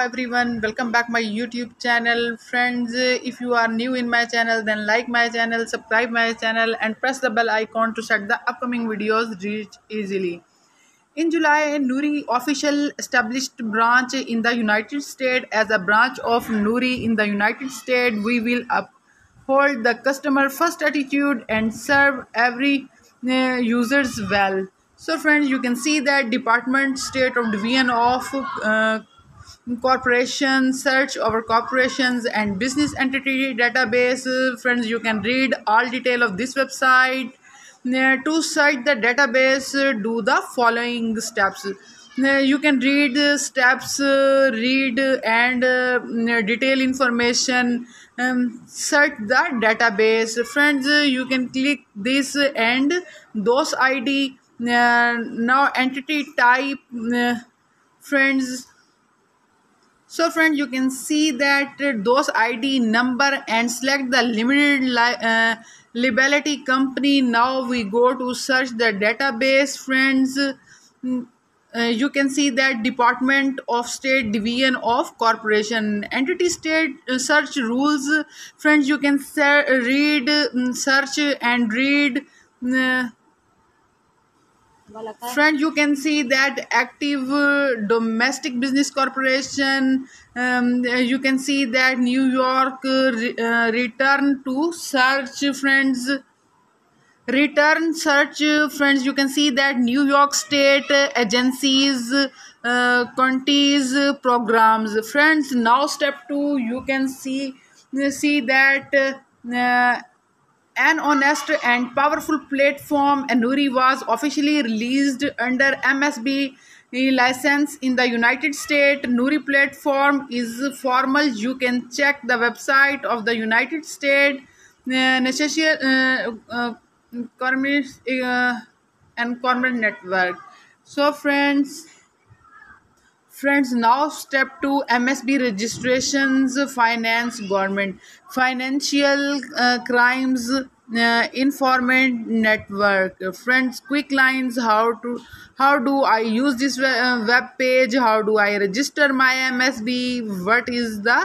everyone. Welcome back my youtube channel. Friends if you are new in my channel then like my channel subscribe my channel and press the bell icon to set the upcoming videos reach easily. In july nuri official established branch in the united states. As a branch of nuri in the united states we will uphold the customer first attitude and serve every uh, users well. So friends you can see that department state of division of uh, corporation search our corporations and business entity database. Friends you can read all detail of this website. To search the database do the following steps. You can read steps read and detail information um, search the database. Friends you can click this and DOS ID now entity type friends so friend you can see that DOS ID number and select the limited li- uh, liability company. Now we go to search the database friends. Mm, uh, you can see that department of state division of corporation. Entity state uh, search rules. Friends you can read mm, search and read uh, Friend, you can see that active uh, domestic business corporation. Um, uh, you can see that New York uh, re- return to search, friends. Return search, friends. You can see that New York State agencies, uh, counties programs, friends. Now, step two, you can see see that. An honest and powerful platform, ENURI was officially released under MSB license in the United States. Nuri platform is formal. You can check the website of the United States. Uh, uh, uh, uh, and corporate network. So, friends. Friends, now step two MSB registrations, finance, government, financial uh, crimes, uh, informant network. Friends, quick lines. How to how do I use this uh, web page? How do I register my MSB? What is the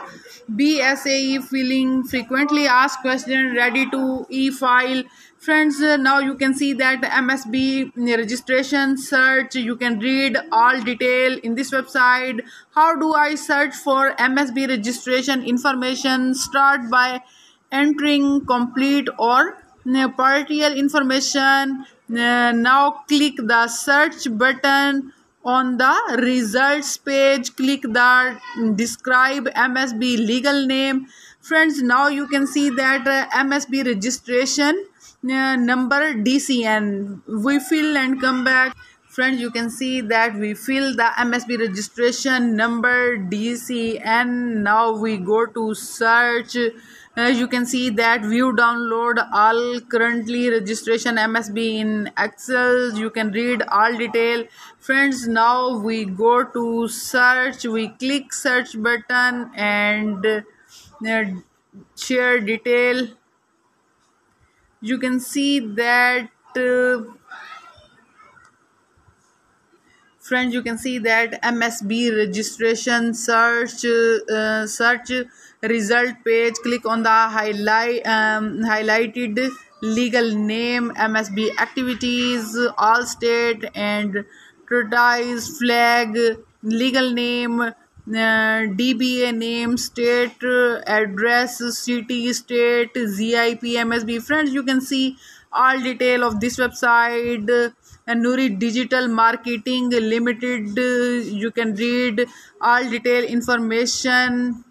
BSA E-filing? Frequently asked question. Ready to e-file friends uh, now you can see that msb registration search you can read all detail in this website. How do i search for msb registration information? Start by entering complete or uh, partial information. Uh, now click the search button on the results page. Click the describe msb legal name. Friends now you can see that uh, msb registration uh, number dcn we fill and come back. Friends you can see that we fill the msb registration number dcn now we go to search. As you can see that view download all currently registration msb in excel. You can read all detail. Friends now we go to search. We click search button and uh, share detail you can see that uh, friends you can see that msb registration search uh, search result page. Click on the highlight um, highlighted legal name msb activities all state and treatise flag legal name dba name state uh, address city state zip msb friends you can see all detail of this website uh, and Nuri Digital Marketing Limited. uh, You can read all detail information.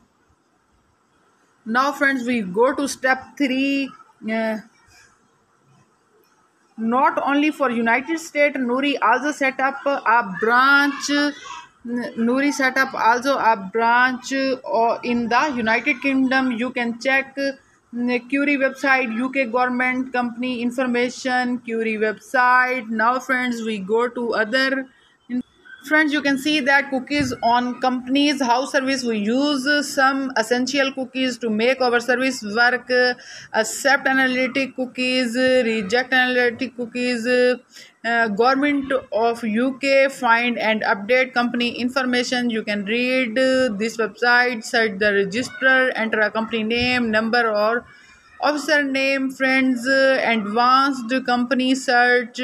Now, friends, we go to step three. Uh, not only for United States, Nuri also set up a branch. Nuri set up also a branch uh, in the United Kingdom. You can check uh, Curie website, UK government company information, Curie website. Now, friends, we go to other friends you can see that cookies on companies house service we use some essential cookies to make our service work accept analytic cookies reject analytic cookies uh, government of uk find and update company information. You can read this website search the register enter a company name number or officer name friends advanced company search.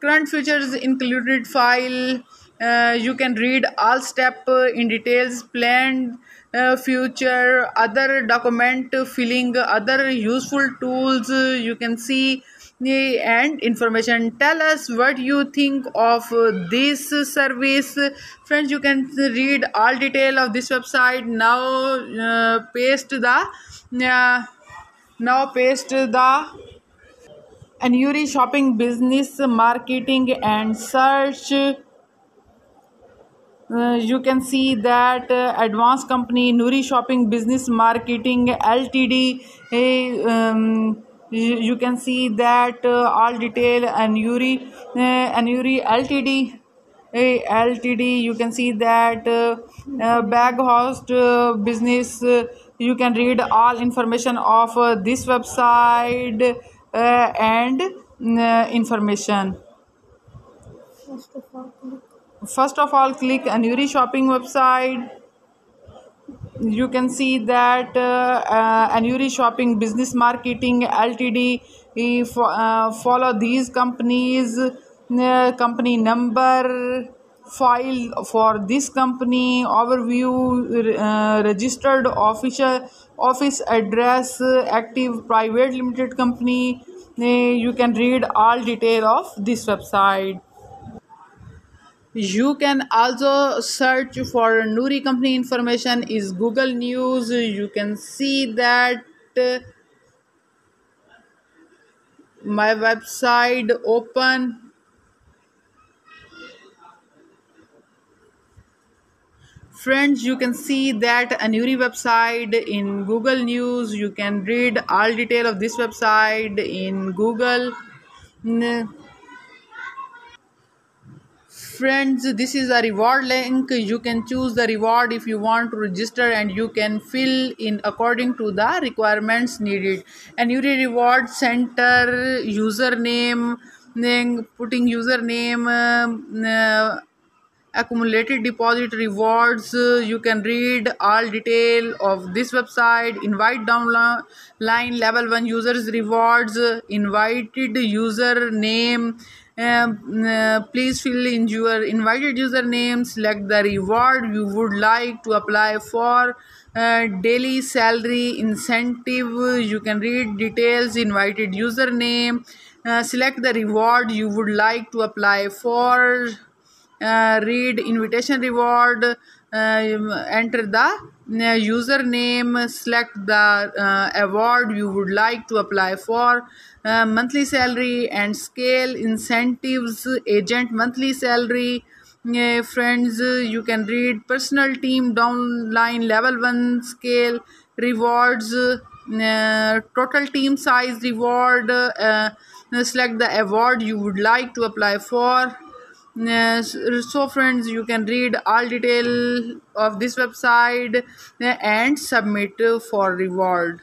Current features included file. Uh, you can read all step uh, in details planned uh, future other document filling other useful tools. Uh, you can see uh, and information. Tell us what you think of uh, this service. Friends you can read all detail of this website. Now paste the now paste the ENURI shopping business marketing and search. Uh, you can see that uh, advanced company Nuri Shopping Business Marketing Ltd. Uh, um, you, you, can see that uh, all detail ENURI uh, ENURI Ltd. Ltd. You can see that uh, uh, bag host uh, business. you can read all information of this website and information. First of all, first of all click ENURI shopping website you can see that uh, uh, ENURI shopping business marketing ltd uh, follow these companies uh, company number file for this company overview uh, registered official office address active private limited company. Uh, you can read all detail of this website you can also search for Nuri company information is Google News. You can see that uh, my website open. Friends you can see that ENURI website in Google News. You can read all detail of this website in Google friends this is a reward link. You can choose the reward if you want to register and you can fill in according to the requirements needed. And your reward center username putting username uh, accumulated deposit rewards you can read all detail of this website invite downline level 1 users rewards invited user name um, uh, please fill in your invited username select the reward you would like to apply for uh, daily salary incentive you can read details invited username uh, select the reward you would like to apply for uh, read invitation reward uh, enter the uh, username select the uh, award you would like to apply for uh, monthly salary and scale incentives agent monthly salary. Uh, friends you can read personal team downline level 1 scale rewards total team size reward select the award you would like to apply for so friends you can read all detail of this website and submit for reward.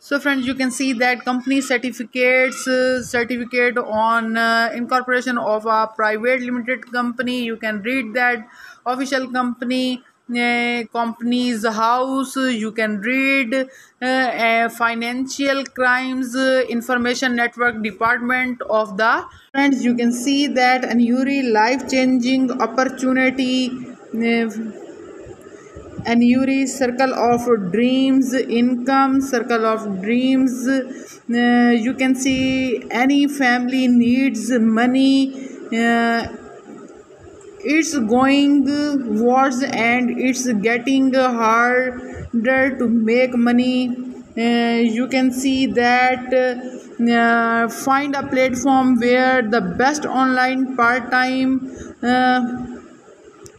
So friends you can see that company certificates certificate on uh, incorporation of a private limited company. You can read that official company uh, company's house you can read uh, financial crimes information network department of the friends. You can see that ENURI life changing opportunity ENURI circle of dreams income circle of dreams. Uh, you can see any family needs money uh, it's going worse and it's getting harder to make money. Uh, you can see that uh, find a platform where the best online part-time uh,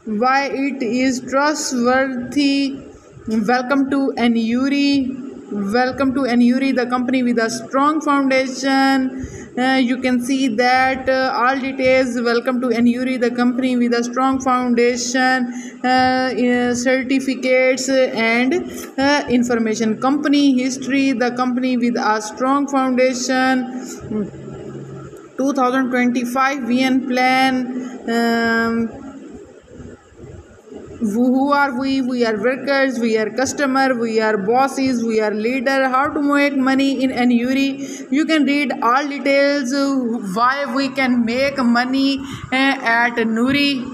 why it is trustworthy. Welcome to ENURI welcome to ENURI the company with a strong foundation. Uh, you can see that uh, all details. Welcome to ENURI the company with a strong foundation uh, uh, certificates and uh, information company history. The company with a strong foundation. 2025 VN plan. Um, who are we? We are workers we are customer we are bosses we are leader. How to make money in ENURI you can read all details why we can make money uh, at nuri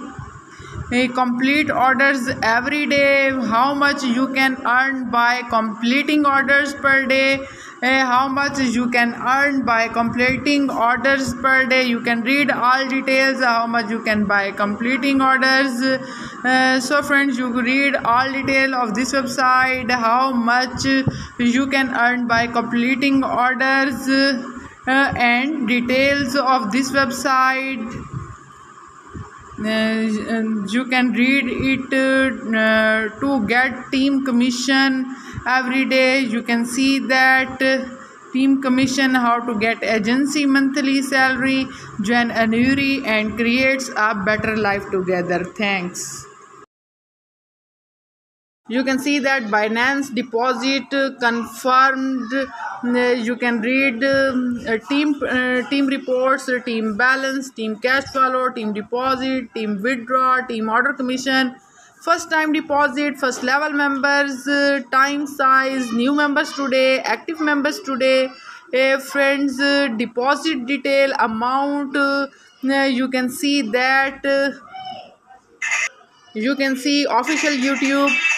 complete orders every day. How much you can earn by completing orders per day? How much you can earn by completing orders per day? You can read all details how much you can buy completing orders. Uh, so friends you read all detail of this website how much you can earn by completing orders uh, and details of this website Uh, you can read it uh, uh, to get team commission every day. You can see that uh, team commission how to get agency monthly salary join ENURI and creates a better life together. Thanks you can see that binance deposit confirmed you can read uh, team uh, team reports team balance team cash flow team deposit team withdraw team order commission. First time deposit first level members uh, time size new members today active members today. Uh, friends uh, deposit detail amount uh, you can see that you can see official youtube